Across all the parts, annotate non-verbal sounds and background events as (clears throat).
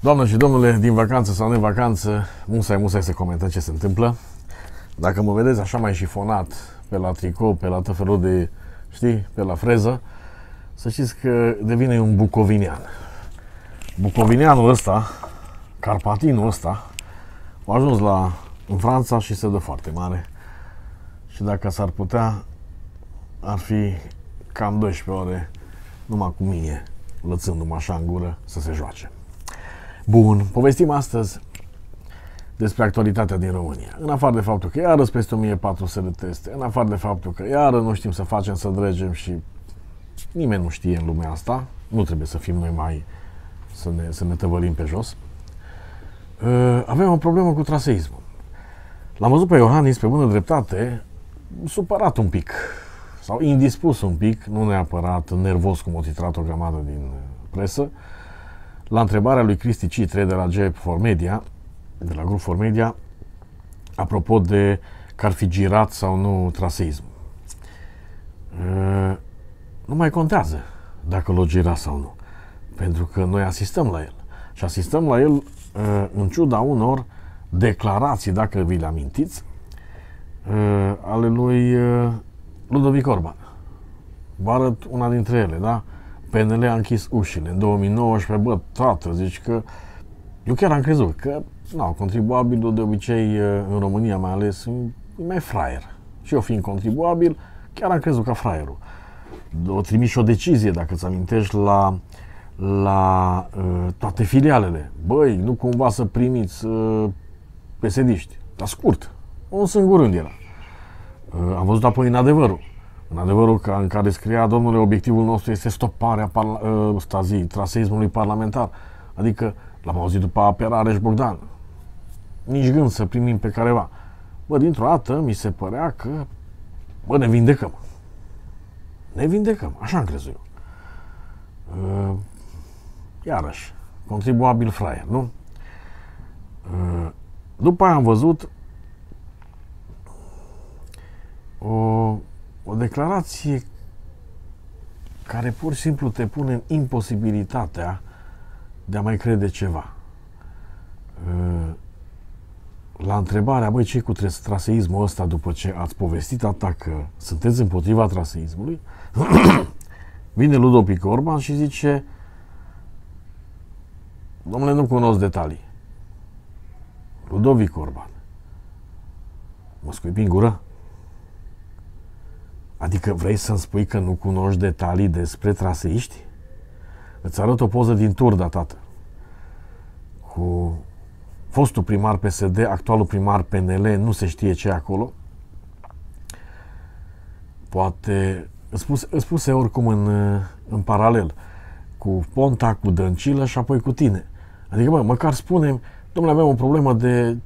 Doamnă și domnule, din vacanță sau în vacanță, musai, musai să comentăm ce se întâmplă. Dacă mă vedeți așa mai șifonat pe la tricou, pe la tot felul de, știi, pe la freză, să știți că devine un bucovinian. Bucovinianul ăsta, carpatinul ăsta, a ajuns la, în Franța și se dă foarte mare. Și dacă s-ar putea, ar fi cam 12 ore numai cu mine, lățându-mă așa în gură să se joace. Bun, povestim astăzi despre actualitatea din România. În afară de faptul că iară peste 1400 de teste, în afară de faptul că iară nu știm să facem, să dregem și nimeni nu știe în lumea asta, nu trebuie să fim noi mai să ne, să ne tăvălim pe jos. Uh, avem o problemă cu traseismul. L-am văzut pe Iohannis pe bună dreptate, supărat un pic sau indispus un pic, nu neapărat nervos cum o titrat o grămadă din presă, la întrebarea lui Cristi Citre de la G4 Media, de la Grup 4 Media, apropo de că ar fi girat sau nu traseism. Uh, nu mai contează dacă l-o gira sau nu. Pentru că noi asistăm la el. Și asistăm la el uh, în ciuda unor declarații, dacă vi le amintiți, uh, ale lui Ludovic Orban. Vă arăt una dintre ele, da? PNL a închis ușile. În 2019, bă, tată, zici că... Eu chiar am crezut că, nu, contribuabilul de obicei în România mai ales e mai fraier. Și eu fiind contribuabil, chiar am crezut ca fraierul. O trimis și o decizie, dacă îți amintești, la, la uh, toate filialele. Băi, nu cumva să primiți uh, pesediști. Dar scurt. Un singur rând era. Uh, am văzut apoi în adevărul în adevărul că, în care scria, domnule, obiectivul nostru este stoparea parla- ă, stazi, traseismului parlamentar. Adică l-am auzit după apera și Bogdan. Nici gând să primim pe careva. Bă, dintr-o dată mi se părea că, bă, ne vindecăm. Ne vindecăm. Așa am crezut eu. Uh, iarăși, contribuabil fraier, nu? Uh, după aia am văzut o o declarație care pur și simplu te pune în imposibilitatea de a mai crede ceva. Uh, la întrebarea, băi, ce cu traseismul ăsta după ce ați povestit atâta că sunteți împotriva traseismului, (coughs) vine Ludovic Orban și zice Domnule, nu cunosc detalii. Ludovic Orban. Mă scuipi în gură? Adică vrei să-mi spui că nu cunoști detalii despre traseiști? Îți arăt o poză din Turda, tată. Cu fostul primar PSD, actualul primar PNL, nu se știe ce e acolo. Poate îți puse, îți puse oricum în, în paralel cu Ponta, cu Dăncilă și apoi cu tine. Adică, bă, măcar spunem, domnule, avem o problemă de,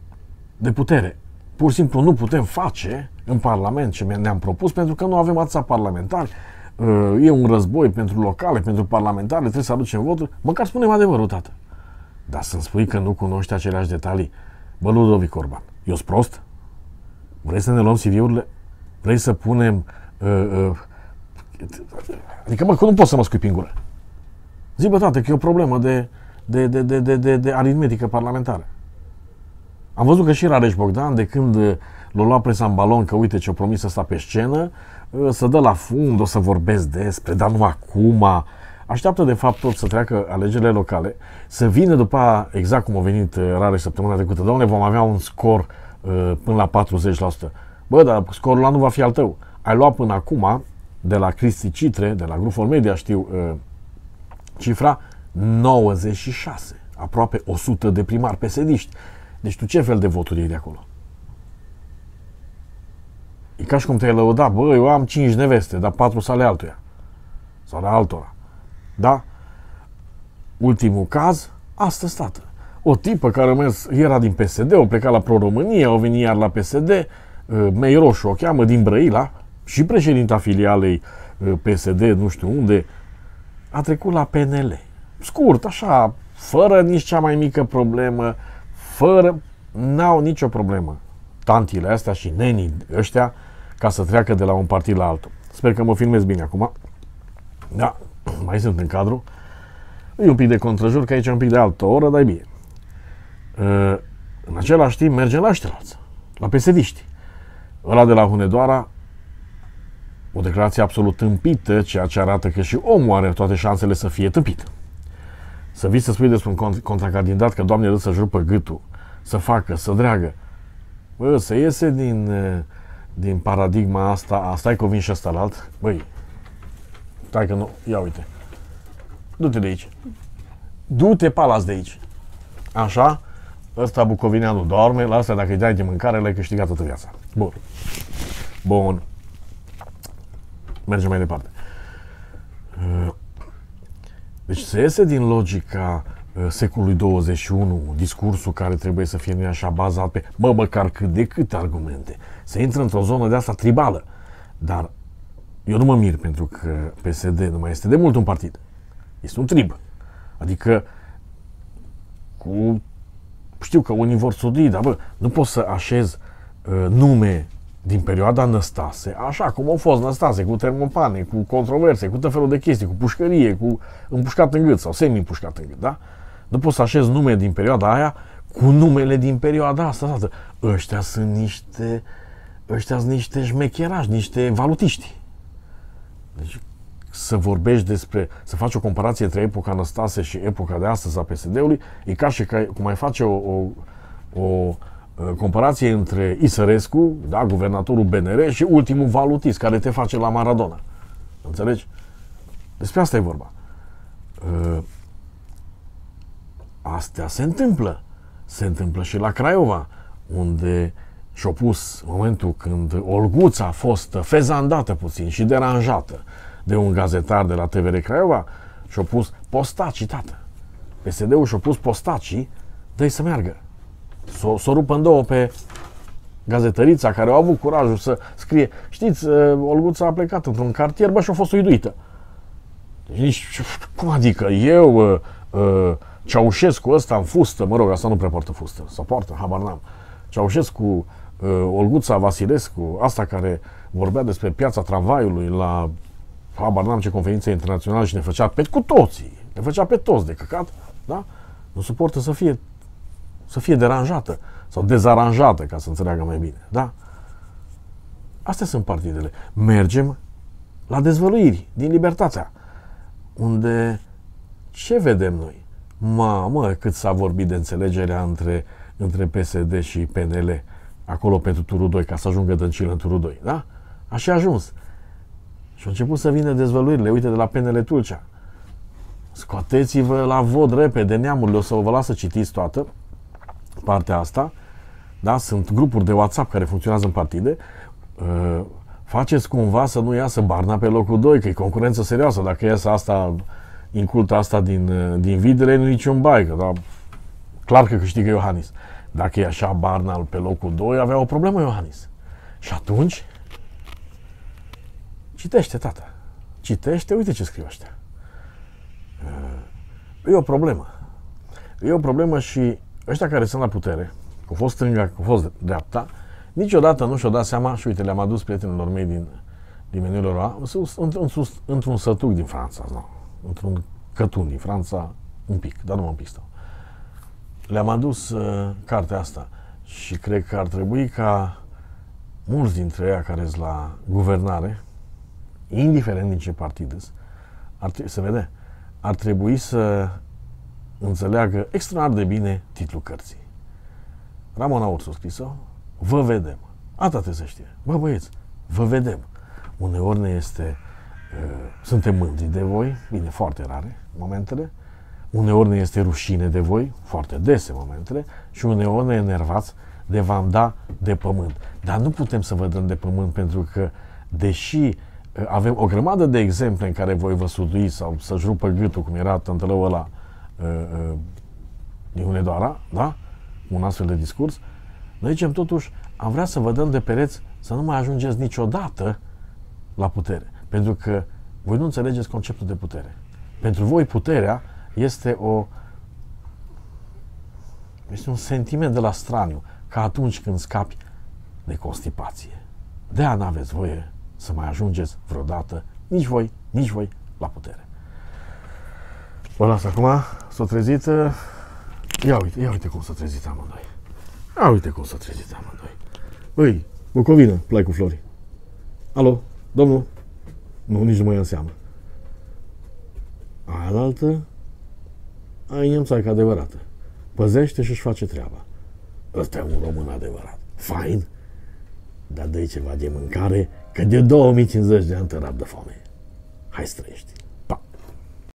de putere. Pur și simplu nu putem face în Parlament ce ne-am propus, pentru că nu avem atâția parlamentari, uh, e un război pentru locale, pentru parlamentare, trebuie să aducem voturi, măcar spunem adevărul, tată. Dar să-mi spui că nu cunoști aceleași detalii. Bă, Ludovic Orban, eu sunt prost? Vrei să ne luăm CV-urile? Vrei să punem... Uh, uh, adică, mă, că nu pot să mă scui în gură. Zi, bă, tată, că e o problemă de, de, de, de, de, de, de aritmetică parlamentară. Am văzut că și Rareș Bogdan, de când l-a luat presa în balon că uite ce-o promis să sta pe scenă, ă, să dă la fund, o să vorbesc despre, dar nu acum. Așteaptă de fapt tot să treacă alegerile locale, să vină după exact cum a venit ă, rareș săptămâna trecută. Domnule, vom avea un scor uh, până la 40%. Bă, dar scorul ăla nu va fi al tău. Ai luat până acum, de la Cristi Citre, de la Grupul Media, știu uh, cifra, 96. Aproape 100 de primari pesediști. Deci tu ce fel de voturi iei de acolo? E ca și cum te-ai lăudat, bă, eu am 5 neveste, dar 4 sale altuia. Sau de altora. Da? Ultimul caz, asta stată. O tipă care a mers, era din PSD, o plecat la Pro-România, o venit iar la PSD, uh, Mei Roșu o cheamă din Brăila, și președinta filialei uh, PSD, nu știu unde, a trecut la PNL. Scurt, așa, fără nici cea mai mică problemă, fără, n-au nicio problemă. Tantile astea și nenii ăștia ca să treacă de la un partid la altul. Sper că mă filmez bine acum. Da, (clears throat) mai sunt în cadru. E un pic de contrajur, că aici e un pic de altă oră, dar e bine. Uh, în același timp mergem la ăștilalți, la pesediști. Ăla de la Hunedoara, o declarație absolut tâmpită, ceea ce arată că și omul are toate șansele să fie tâmpit. Să vii să spui despre un contracandidat că, Doamne, să-și rupă gâtul, să facă, să dreagă. Bă, să iese din, uh, din paradigma asta, asta ai convins și ăsta la alt, băi, stai că nu, ia uite, du-te de aici, du-te palas de aici, așa, ăsta bucovineanul doarme, la asta dacă îi dai de mâncare, le-ai câștigat toată viața. Bun. Bun. Mergem mai departe. Uh, deci se iese din logica uh, secolului 21, discursul care trebuie să fie nu așa bazat pe, bă, măcar cât de cât argumente. Se intră într-o zonă de asta tribală. Dar eu nu mă mir pentru că PSD nu mai este de mult un partid. Este un trib. Adică cu știu că unii vor sudi, dar bă, nu pot să așez uh, nume din perioada Năstase, așa cum au fost Năstase, cu termopane, cu controverse, cu tot felul de chestii, cu pușcărie, cu împușcat în gât sau semi-împușcat în gât, da? Nu pot să așez nume din perioada aia cu numele din perioada asta. asta. Ăștia sunt niște, ăștia sunt niște șmecherași, niște valutiști. Deci să vorbești despre, să faci o comparație între epoca Năstase și epoca de astăzi a PSD-ului, e ca și ca, cum ai face o, o, o comparație între Isărescu, da, guvernatorul BNR, și ultimul valutist care te face la Maradona. Înțelegi? Despre asta e vorba. Astea se întâmplă. Se întâmplă și la Craiova, unde și-a pus momentul când Olguța a fost fezandată puțin și deranjată de un gazetar de la TVR Craiova și-a pus postacii, tată. PSD-ul și-a pus postacii, dă să meargă. S-o, s-o rupă în două pe gazetărița care au avut curajul să scrie. Știți, uh, Olguța a plecat într-un cartier, bă, și a fost uiduită. Deci nici, cum adică, eu, uh, uh, Ceaușescu ăsta în fustă, mă rog, asta nu prea poartă fustă, sau poartă, habar n-am. Ceaușescu, uh, Olguța Vasilescu, asta care vorbea despre piața tramvaiului la habar n-am ce conferință internațională și ne făcea pe cu toții, ne făcea pe toți de căcat, da? Nu suportă să fie, să fie deranjată sau dezaranjată, ca să înțeleagă mai bine, da? Astea sunt partidele. Mergem la dezvăluiri din libertatea, unde ce vedem noi? Mamă, cât s-a vorbit de înțelegerea între, între PSD și PNL acolo pentru turul 2, ca să ajungă Dăncilă în turul 2, da? Așa a ajuns. Și au început să vină dezvăluirile, uite, de la PNL Tulcea. Scoateți-vă la vot repede neamurile, o să vă las să citiți toată partea asta. Da? Sunt grupuri de WhatsApp care funcționează în partide. Uh, faceți cumva să nu iasă Barna pe locul 2, că e concurență serioasă. Dacă iasă asta, incultă asta din, uh, din videre, nu niciun baică. Dar clar că câștigă Iohannis. Dacă e așa Barna pe locul 2, avea o problemă Iohannis. Și atunci, Citește, tata. Citește, uite ce scriu ăștia. E o problemă. E o problemă și ăștia care sunt la putere, cu fost stânga, cu fost dreapta, niciodată nu și-au dat seama, și uite, le-am adus prietenilor mei din, din meniul lor, într-un, într-un sătuc din Franța, nu? într-un cătun din Franța, un pic, dar nu un pic stau. Le-am adus uh, cartea asta și cred că ar trebui ca mulți dintre ei care sunt la guvernare, indiferent din ce partid ar trebui, să vede, ar trebui să înțeleagă extraordinar de bine titlul cărții. Ramon Aurț a scris-o, vă vedem. Asta trebuie să știe. Bă, băieți, vă vedem. Uneori ne este, uh, suntem mândri de voi, bine, foarte rare momentele, uneori ne este rușine de voi, foarte dese momentele, și uneori ne enervați de v-am da de pământ. Dar nu putem să vă dăm de pământ pentru că, deși avem o grămadă de exemple în care voi vă sudui sau să-și rupă gâtul, cum era tântălău ăla uh, uh, din Hunedoara, da? Un astfel de discurs. Noi zicem totuși, am vrea să vă dăm de pereți să nu mai ajungeți niciodată la putere. Pentru că voi nu înțelegeți conceptul de putere. Pentru voi puterea este o este un sentiment de la straniu, ca atunci când scapi de constipație. De-aia n-aveți voie să mai ajungeți vreodată, nici voi, nici voi, la putere. O las acum, s-o trezit. uh, Ia uite, ia uite cum s-a trezit amândoi. Ia uite cum s-a trezit amândoi. Băi, Bucovină, plai cu flori. Alo, domnul? Nu, nici nu mă ia în seamă. Aia ai nemțaică adevărată. Păzește și își face treaba. Ăsta e un român adevărat. Fain. Dar dă ceva de mâncare, că de 2050 de ani te rab de foame. Hai străiești.